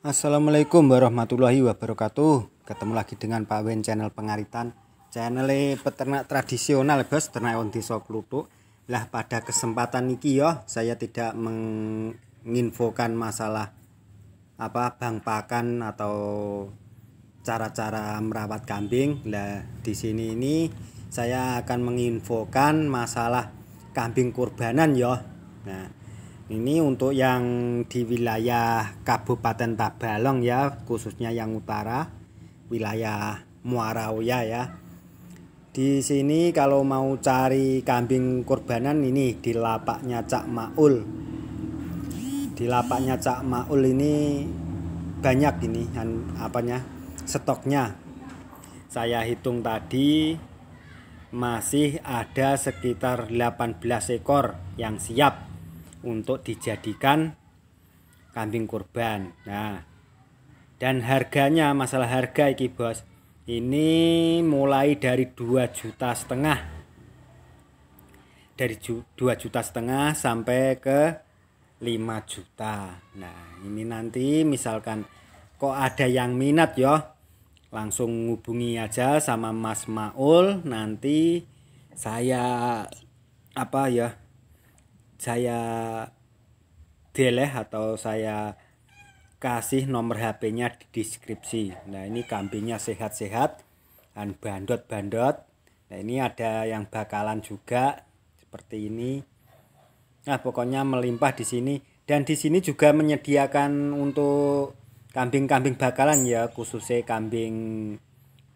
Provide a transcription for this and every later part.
Assalamualaikum warahmatullahi wabarakatuh. Ketemu lagi dengan Pak Wen channel pengaritan. Channel peternak tradisional bos Ternak desa klutuk Lah pada kesempatan ini ya Saya tidak menginfokan masalah Apa bang pakan atau Cara-cara merawat kambing. Lah di sini ini Saya akan menginfokan masalah Kambing kurbanan ya. Nah ini untuk yang di wilayah Kabupaten Tabalong ya, khususnya yang utara, wilayah Muarawaya ya. Di sini kalau mau cari kambing kurbanan ini di lapaknya Cak Maul. Di lapaknya Cak Maul ini banyak ini apanya stoknya. Saya hitung tadi masih ada sekitar 18 ekor yang siap untuk dijadikan kambing kurban. Nah, dan harganya masalah harga iki bos ini mulai dari 2 juta setengah dari 2 juta setengah sampai ke 5 juta nah ini nanti misalkan kok ada yang minat ya langsung hubungi aja sama Mas Maul nanti saya apa ya saya deleh atau saya kasih nomor HP-nya di deskripsi. Nah, ini kambingnya sehat-sehat dan bandot-bandot. Nah, ini ada yang bakalan juga seperti ini. Nah, pokoknya melimpah di sini dan di sini juga menyediakan untuk kambing-kambing bakalan ya, khususnya kambing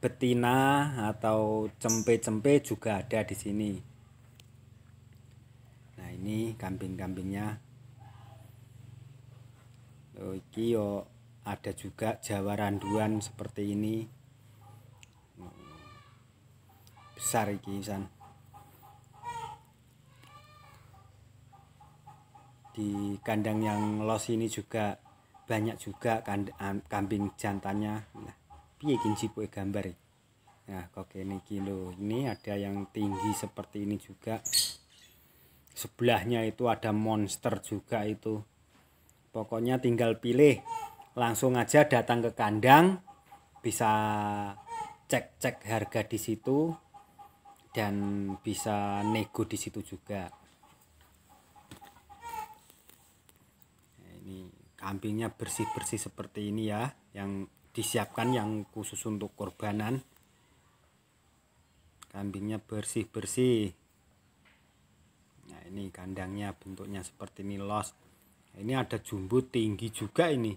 betina atau cempe-cempe juga ada di sini ini kambing-kambingnya. Oh, iki yo ada juga Jawa randuan seperti ini. Besar iki san. Di kandang yang los ini juga banyak juga kambing jantannya. Nah piye kinci gambar nah kok ini kilo ini ada yang tinggi seperti ini juga sebelahnya itu ada monster juga itu. Pokoknya tinggal pilih langsung aja datang ke kandang bisa cek-cek harga di situ dan bisa nego di situ juga. Nah, ini kambingnya bersih-bersih seperti ini ya yang disiapkan yang khusus untuk korbanan. Kambingnya bersih-bersih ini kandangnya bentuknya seperti ini los ini ada jumbo tinggi juga ini.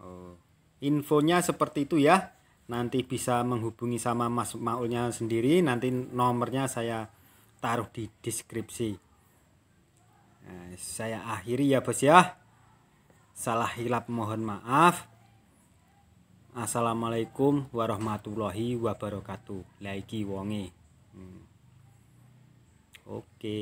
Oh, infonya seperti itu ya. Nanti bisa menghubungi sama mas maulnya sendiri. Nanti nomornya saya taruh di deskripsi. Nah, saya akhiri ya bos ya. Salah hilap mohon maaf. Assalamualaikum warahmatullahi wabarakatuh. Laiki wonge. Hmm. Oke.